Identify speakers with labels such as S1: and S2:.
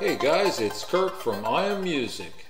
S1: Hey guys, it's Kirk from I Am Music.